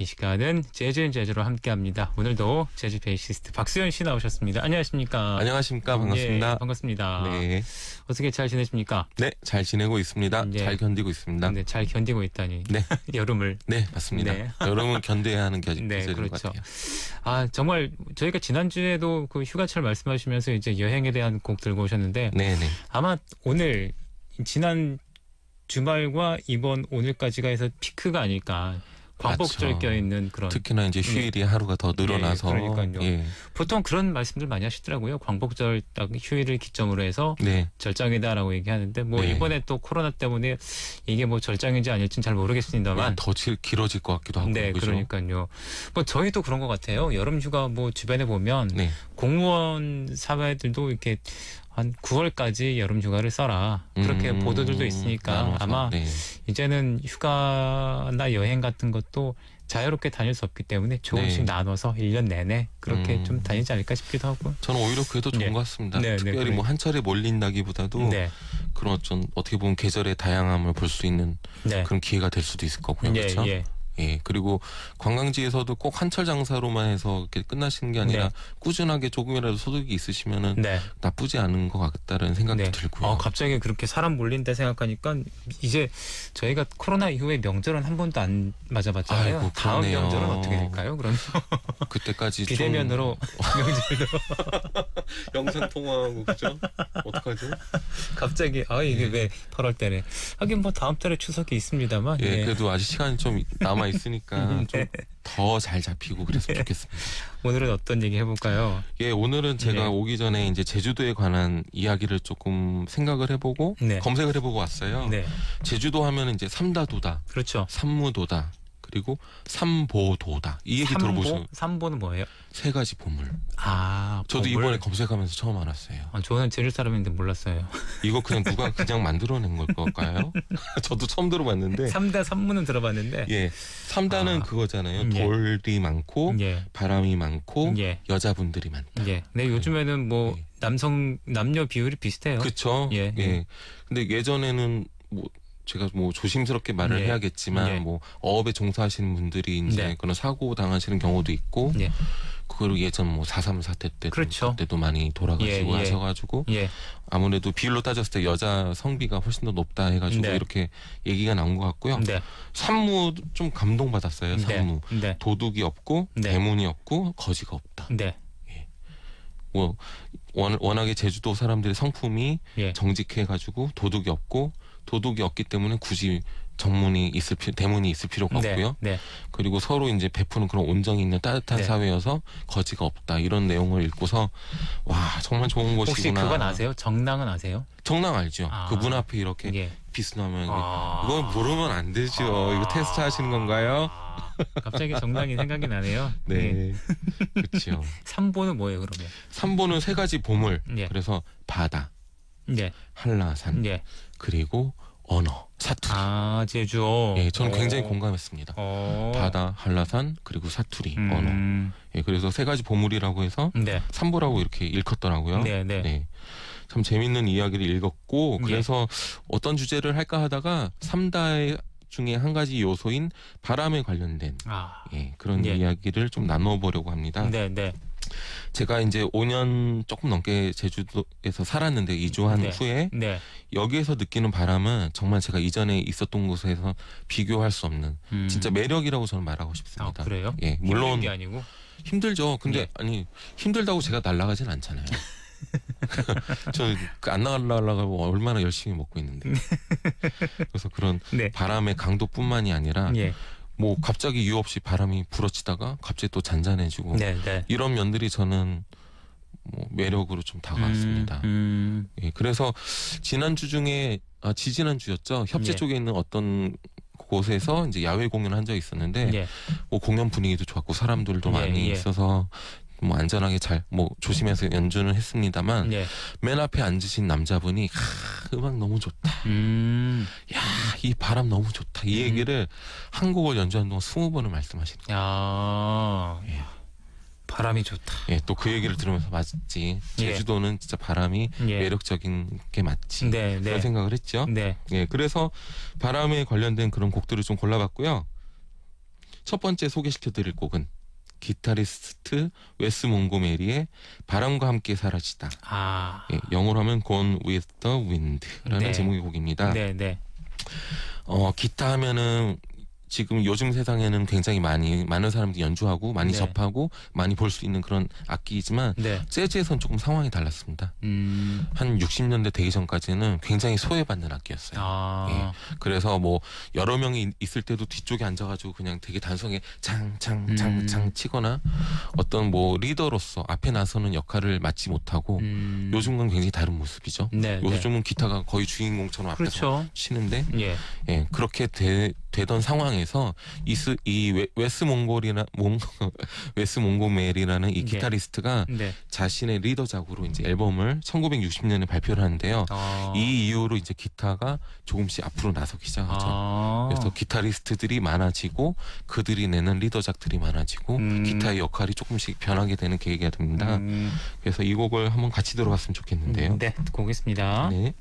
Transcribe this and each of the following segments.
이 시간은 재즈인 재즈로 함께합니다. 오늘도 재즈 베이시스트 박수현 씨 나오셨습니다. 안녕하십니까? 안녕하십니까 반갑습니다. 예, 반갑습니다. 네, 어떻게 잘 지내십니까? 네, 잘 지내고 있습니다. 네. 잘 견디고 있습니다. 네, 잘 견디고 있다니. 네. 여름을. 네, 맞습니다. 네. 여름은 견뎌야 하는 겨, 네, 그렇죠. 같아요. 아 정말 저희가 지난 주에도 그 휴가철 말씀하시면서 이제 여행에 대한 곡 들고 오셨는데 네, 네, 아마 오늘 지난 주말과 이번 오늘까지가 해서 피크가 아닐까. 광복절 맞죠. 껴있는 그런 특히나 이제 휴일이 하루가 더 늘어나서 네, 그러니까요. 예, 보통 그런 말씀들 많이 하시더라고요. 광복절 딱 휴일을 기점으로 해서 네, 절정이다라고 얘기하는데 뭐 네. 이번에 또 코로나 때문에 이게 뭐 절정인지 아닐지는 잘 모르겠습니다만 더 길- 길어질 것 같기도 하고 네, 그죠? 그러니까요. 뭐 저희도 그런 것 같아요. 여름 휴가 뭐 주변에 보면 네, 공무원 사회들도 이렇게 한 9월까지 여름 휴가를 써라 그렇게 음, 보도들도 있으니까 아마 네. 이제는 휴가나 여행 같은 것도 자유롭게 다닐 수 없기 때문에 조금씩 네. 나눠서 1년 내내 그렇게 음. 좀 다니지 않을까 싶기도 하고. 저는 오히려 그게 더 좋은 네. 것 같습니다. 네, 네, 특별히. 뭐 한 차례 몰린다기보다도 네. 그런 어떤 어떻게 보면 계절의 다양함을 볼 수 있는 네. 그런 기회가 될 수도 있을 거고요. 예, 그렇죠? 예. 예, 그리고 관광지에서도 꼭 한철 장사로만 해서 이렇게 끝나시는 게 아니라 네. 꾸준하게 조금이라도 소득이 있으시면은 네. 나쁘지 않은 것 같다는 생각도 네. 들고요. 어, 갑자기 그렇게 사람 몰린다 생각하니까 이제 저희가 코로나 이후에 명절은 한 번도 안 맞아봤잖아요. 아이고, 다음. 명절은 어떻게 될까요? 그럼 그때까지 좀 비대면으로 명절도 영상 통화하고 그죠? 어떡하죠? 갑자기 아 이게 왜 8월 때네. 하긴 뭐 다음 달에 추석이 있습니다만. 예, 예. 그래도 아직 시간이 좀 남아 있으니까 네. 좀더 잘 잡히고 그랬으면 좋겠습니다. 오늘은 어떤 얘기 해볼까요? 예, 오늘은 제가 네. 오기 전에 이제 제주도에 관한 이야기를 조금 생각을 해보고 네. 검색을 해보고 왔어요. 네, 제주도 하면 이제 삼다도다, 그렇죠. 삼무도다, 그리고 삼보도다. 이 얘기 삼보 들어보시면 삼보는 뭐예요? 세 가지 보물. 아, 저도 보물. 이번에 검색하면서 처음 알았어요. 아, 저는 제주 사람인데 몰랐어요. 이거 그냥 누가 그냥 만들어낸 걸 걸까요? 저도 처음 들어봤는데. 삼다 삼무는 들어봤는데. 예, 삼다는 아. 그거잖아요. 음, 예. 돌이 많고 예. 바람이 많고 예. 여자분들이 많다. 예. 근데 요즘에는 뭐 예. 남성 남녀 비율이 비슷해요. 그렇죠. 예, 예. 예. 근데 예전에는 뭐 제가 뭐 조심스럽게 말을 예. 해야겠지만 예. 뭐 어업에 종사하시는 분들이 이제 네. 그런 사고 당하시는 경우도 있고 예. 그리고 예전 뭐4.3 사태 때도 그렇죠. 그때도 많이 돌아가시고 예, 예. 하셔가지고 예. 아무래도 비율로 따졌을 때 여자 성비가 훨씬 더 높다 해가지고 네. 이렇게 얘기가 나온 것 같고요. 네. 산무 좀 감동받았어요. 산무 네. 네. 도둑이 없고 네. 대문이 없고 거지가 없다. 네. 뭐 원- 워낙에 제주도 사람들의 성품이 예. 정직해가지고 도둑이 없고 도둑이 없기 때문에 굳이 정문이 있을 필 대문이 있을 필요가 없고요. 네. 그리고 서로 이제 베푸는 그런 온정이 있는 따뜻한 네. 사회여서 거지가 없다 이런 내용을 읽고서 와 정말 좋은 곳이구나. 혹시 그건 아세요? 정랑은 아세요? 정당 알죠. 아. 그문 앞에 이렇게 예. 비스나면 아. 이건 모르면 안 되죠. 이거 테스트 하시는 건가요? 아, 갑자기 정랑이 생각이 나네요. 예. 네, 그렇죠. 삼보는 뭐예요, 그러면? 삼보는 세 가지 보물. 예. 그래서 바다, 예. 한라산, 예. 그리고 언어, 사투리. 아, 제주. 예, 저는 굉장히 오. 공감했습니다. 어. 바다, 한라산, 그리고 사투리, 언어. 음. 예, 그래서 세 가지 보물이라고 해서 네. 삼보라고 이렇게 일컫더라고요. 네, 네. 참 재밌는 이야기를 읽었고 예. 그래서 어떤 주제를 할까 하다가 삼다의 중에 한 가지 요소인 바람에 관련된 아. 예, 그런 예. 이야기를 좀 나눠 보려고 합니다. 네, 네. 제가 이제 5년 조금 넘게 제주도에서 살았는데 이주한 네. 후에 네. 여기에서 느끼는 바람은 정말 제가 이전에 있었던 곳에서 비교할 수 없는 음. 진짜 매력이라고 저는 말하고 아, 싶습니다. 그래요? 예, 물론 아니고. 힘들죠. 근데 예. 아니 힘들다고 제가 날아가진 않잖아요. 저안 나가려고 얼마나 열심히 먹고 있는데. 그래서 그런 네. 바람의 강도뿐만이 아니라 예. 뭐 갑자기 이유 없이 바람이 불어치다가 갑자기 또 잔잔해지고 네, 네. 이런 면들이 저는 뭐 매력으로 좀 다가왔습니다. 음, 음. 예, 그래서 지난 주 중에 아 지지난 주였죠. 협재 예. 쪽에 있는 어떤 곳에서 이제 야외 공연을 한 적이 있었는데 예. 뭐 공연 분위기도 좋았고 사람들도 예, 많이 예. 있어서 뭐 안전하게 잘 뭐 조심해서 연주는 했습니다만 예. 맨 앞에 앉으신 남자분이 하, 음악 너무 좋다. 음. 야, 이 바람 너무 좋다. 이 음. 얘기를 한 곡을 연주한 동안 스무 번을 말씀하시는 거예요. 야. 예. 바람이 좋다. 예, 또 그 얘기를 들으면서 맞지. 제주도는 진짜 바람이 예. 매력적인 게 맞지. 네, 네. 그런 생각을 했죠. 네. 예, 그래서 바람에 관련된 그런 곡들을 좀 골라봤고요. 첫 번째 소개시켜드릴 곡은 기타리스트 웨스 몽고메리의 바람과 함께 사라지다. 아. 예, 영어로 하면 Gone with the Wind라는 네. 제목의 곡입니다. 네, 네. 어, 기타 하면은 지금 요즘 세상에는 굉장히 많이 많은 사람들이 연주하고 많이 네. 접하고 많이 볼 수 있는 그런 악기이지만 네. 재즈에선 조금 상황이 달랐습니다. 음. 한 60년대 되기 전까지는 굉장히 소외받는 악기였어요. 아. 그래서 뭐 여러 명이 있을 때도 뒤쪽에 앉아가지고 그냥 되게 단순하게 장장장장 음. 치거나 어떤 뭐 리더로서 앞에 나서는 역할을 맡지 못하고 음. 요즘은 굉장히 다른 모습이죠. 네. 네. 요즘은 기타가 거의 주인공처럼 앞에서 그렇죠. 치는데 예. 예, 그렇게 되, 던 상황에 서 이스 이 웨, 웨스 몽골이나 몽 웨스 몽고메리라는 이 네. 기타리스트가 네. 자신의 리더작으로 이제 앨범을 1960년에 발표를 하는데요. 아. 이 이후로 이제 기타가 조금씩 앞으로 나서기 시작하죠. 아. 그래서 기타리스트들이 많아지고 그들이 내는 리더작들이 많아지고 음. 기타의 역할이 조금씩 변하게 되는 계기가 됩니다. 음. 그래서 이 곡을 한번 같이 들어봤으면 좋겠는데요. 네, 듣고 오겠습니다. 네.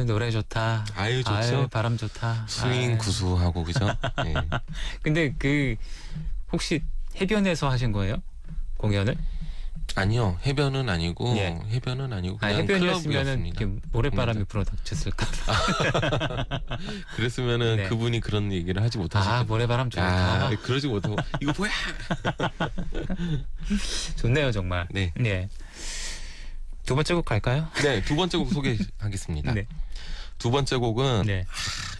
아유 노래 좋다. 아유 좋죠. 아유 바람 좋다. 스윙 아유. 구수하고 그죠? 네. 근데 그 혹시 해변에서 하신 거예요? 공연을? 아니요 해변은 아니고 예. 해변은 아니고 아, 그냥 해변이었으면은 클럽이었습니다. 이렇게 모래바람이 네. 불어닥쳤을까? 그랬으면은 네. 그분이 그런 얘기를 하지 못하셨겠 아 모래바람 좋다. 아, 그러지 못하고 이거 뭐야? 좋네요 정말. 네. 네. 두 번째 곡 갈까요? 네, 두 번째 곡 소개하겠습니다. 네. 두 번째 곡은 네.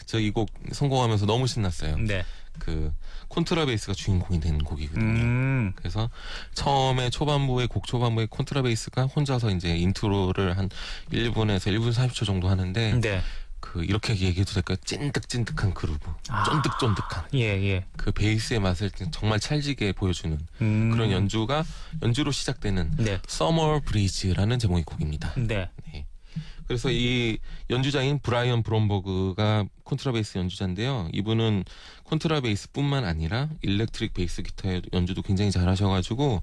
저이 곡 선곡하면서 너무 신났어요. 네. 그 콘트라베이스가 주인공이 되는 곡이거든요. 음. 그래서 처음에 초반부에 곡 초반부에 콘트라베이스가 혼자서 이제 intro를 한 1분에서 1분 30초 정도 하는데 네. 그 이렇게 얘기해도 될까요? 찐득찐득한 그루브, 아. 쫀득쫀득한 예 예. 그 베이스의 맛을 정말 찰지게 보여주는 음. 그런 연주가 연주로 시작되는 네. Summer Breeze라는 제목의 곡입니다. 네. 네. 그래서 이 연주자인 브라이언 브롬버그가 콘트라베이스 연주자인데요. 이분은 콘트라베이스뿐만 아니라 electric 베이스 기타의 연주도 굉장히 잘하셔가지고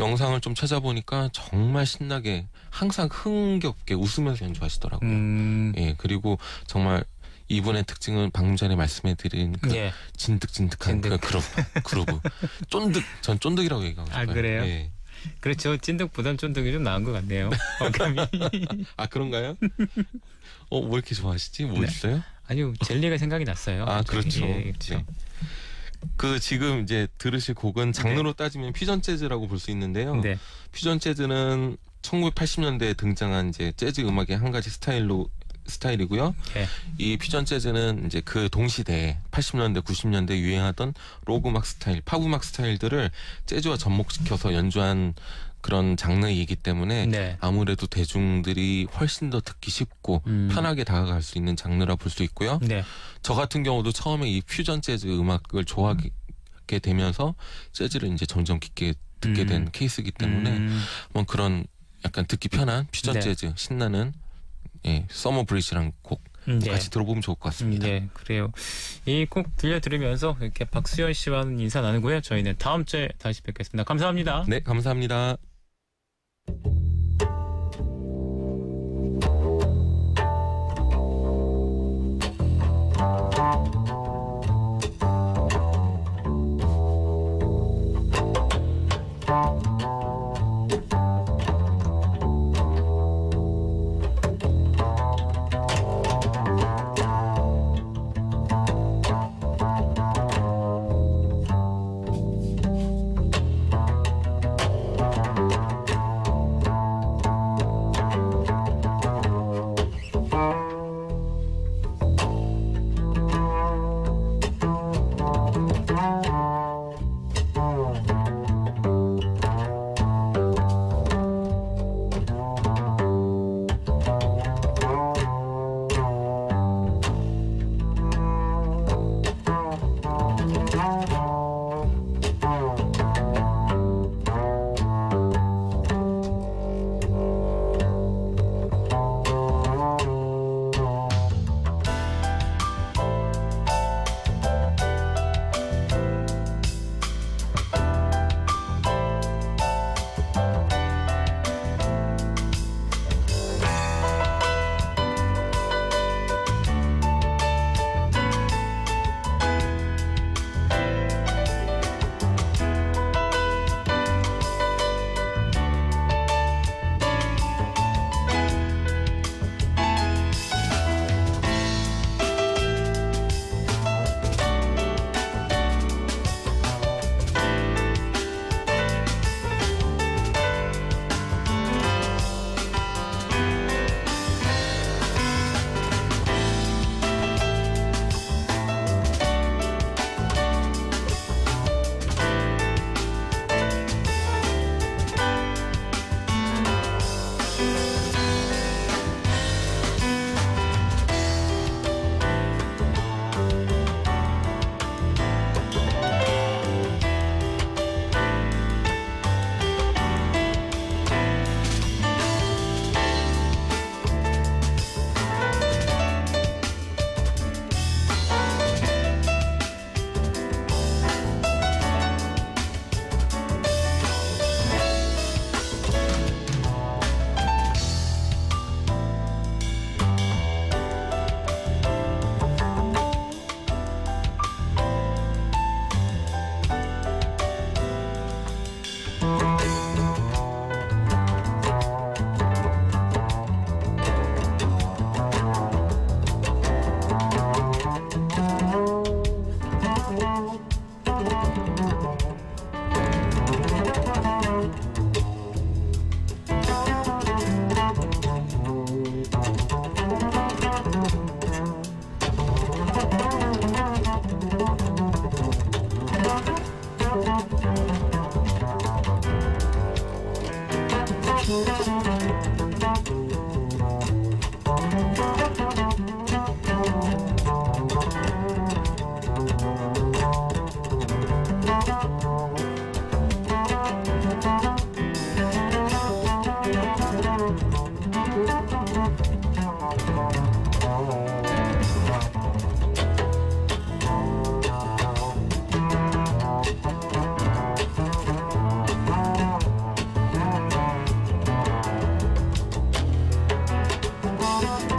영상을 좀 찾아보니까 정말 신나게 항상 흥겹게 웃으면서 연주하시더라고요. 음. 예 그리고 정말 이분의 특징은 방금 전에 말씀해드린 그 예. 진득진득한 진득. 그 그룹 그루브 쫀득 전 쫀득이라고 얘기하고 아, 싶어요. 그래요? 예. 그렇죠. 찐득보단 쫀득이 좀 나은 것 같네요. 어감이. 아 그런가요? 어, 뭐 이렇게 좋아하시지? 뭐 네. 있어요? 아니요 젤리가 생각이 났어요. 아. 그렇죠. 예, 그렇죠. 네. 그 지금 이제 들으실 곡은 장르로 따지면 퓨전 재즈라고 볼 수 있는데요. 네. 퓨전 재즈는 1980년대에 등장한 이제 재즈 음악의 한 가지 스타일로 스타일이고요. 예. 이 퓨전 재즈는 이제 그 동시대에 80년대, 90년대 유행하던 록 음악 스타일, 팝 음악 스타일들을 재즈와 접목시켜서 연주한 그런 장르이기 때문에 네. 아무래도 대중들이 훨씬 더 듣기 쉽고 음. 편하게 다가갈 수 있는 장르라 볼 수 있고요. 네. 저 같은 경우도 처음에 이 퓨전 재즈 음악을 좋아하게 되면서 재즈를 이제 점점 깊게 듣게 된 음. 케이스이기 때문에 음. 뭐 그런 약간 듣기 편한 퓨전 네. 재즈 신나는 예, 서머 브리지라는 곡 음, 네. 같이 들어보면 좋을 것 음, 같습니다. 네, 그래요. 이 곡 들려드리면서 이렇게 박수현 씨와는 인사 나누고요. 저희는 다음 주에 다시 뵙겠습니다. 감사합니다. 네, 감사합니다. Oh, oh, oh.